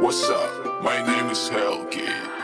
What's up? My name is Hellgate.